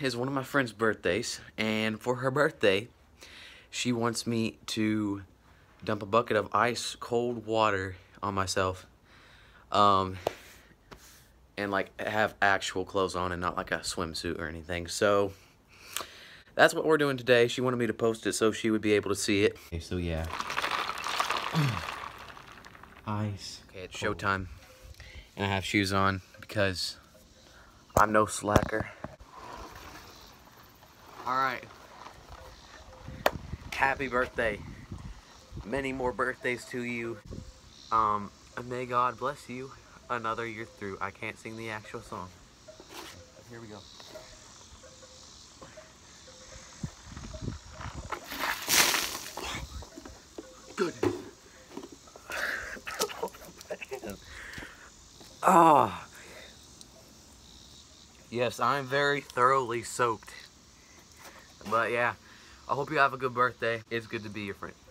is one of my friend's birthdays, and for her birthday, she wants me to dump a bucket of ice cold water on myself. Um, and like have actual clothes on and not like a swimsuit or anything. So that's what we're doing today. She wanted me to post it so she would be able to see it. Okay, so yeah. Ice. Okay, it's showtime. And I have shoes on because I'm no slacker. All right. Happy birthday. Many more birthdays to you. Um, may God bless you another year through. I can't sing the actual song. Here we go. Good. Ah. oh. Yes, I'm very thoroughly soaked. But yeah, I hope you have a good birthday. It's good to be your friend.